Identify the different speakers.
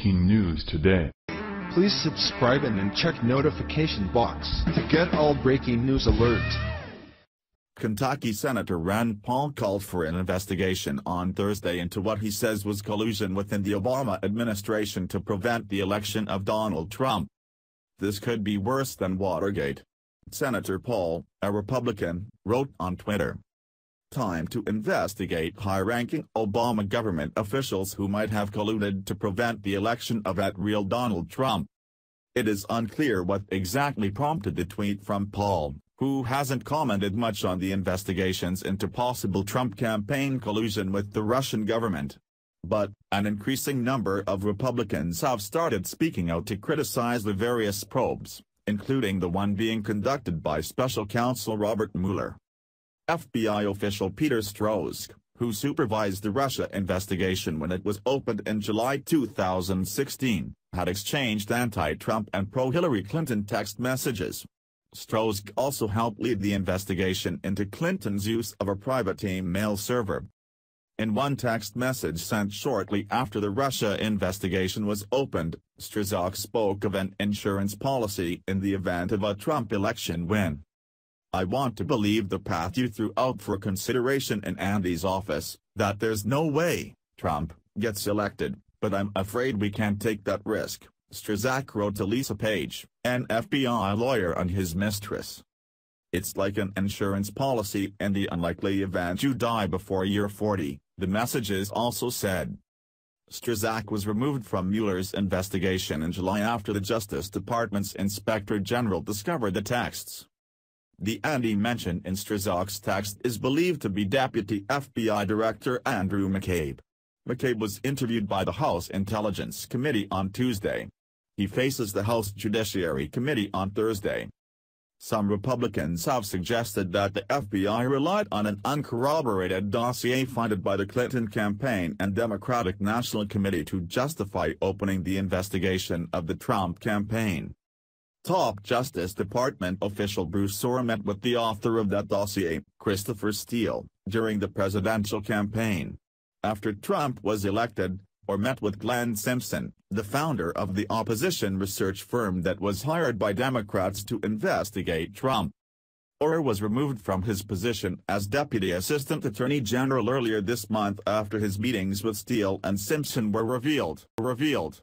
Speaker 1: breaking news today.
Speaker 2: Please subscribe and then check notification box to get all breaking news alerts.
Speaker 3: Kentucky Senator Rand Paul called for an investigation on Thursday into what he says was collusion within the Obama administration to prevent the election of Donald Trump. This could be worse than Watergate. Senator Paul, a Republican, wrote on Twitter. Time to investigate high-ranking Obama government officials who might have colluded to prevent the election of that real Donald Trump. It is unclear what exactly prompted the tweet from Paul, who hasn't commented much on the investigations into possible Trump campaign collusion with the Russian government. But, an increasing number of Republicans have started speaking out to criticize the various probes, including the one being conducted by special counsel Robert Mueller. FBI official Peter Strzok, who supervised the Russia investigation when it was opened in July 2016, had exchanged anti-Trump and pro-Hillary Clinton text messages. Strzok also helped lead the investigation into Clinton's use of a private email server. In one text message sent shortly after the Russia investigation was opened, Strzok spoke of an insurance policy in the event of a Trump election win. I want to believe the path you threw out for consideration in Andy's office, that there's no way, Trump, gets elected, but I'm afraid we can't take that risk, Strzok wrote to Lisa Page, an FBI lawyer and his mistress. It's like an insurance policy in the unlikely event you die before you're 40, the messages also said. Strzok was removed from Mueller's investigation in July after the Justice Department's Inspector General discovered the texts. The Andy mentioned in Strzok's text is believed to be Deputy FBI Director Andrew McCabe. McCabe was interviewed by the House Intelligence Committee on Tuesday. He faces the House Judiciary Committee on Thursday. Some Republicans have suggested that the FBI relied on an uncorroborated dossier funded by the Clinton campaign and Democratic National Committee to justify opening the investigation of the Trump campaign. Top Justice Department official Bruce Ohr met with the author of that dossier, Christopher Steele, during the presidential campaign. After Trump was elected, Ohr met with Glenn Simpson, the founder of the opposition research firm that was hired by Democrats to investigate Trump. Ohr was removed from his position as Deputy Assistant Attorney General earlier this month after his meetings with Steele and Simpson were revealed. revealed.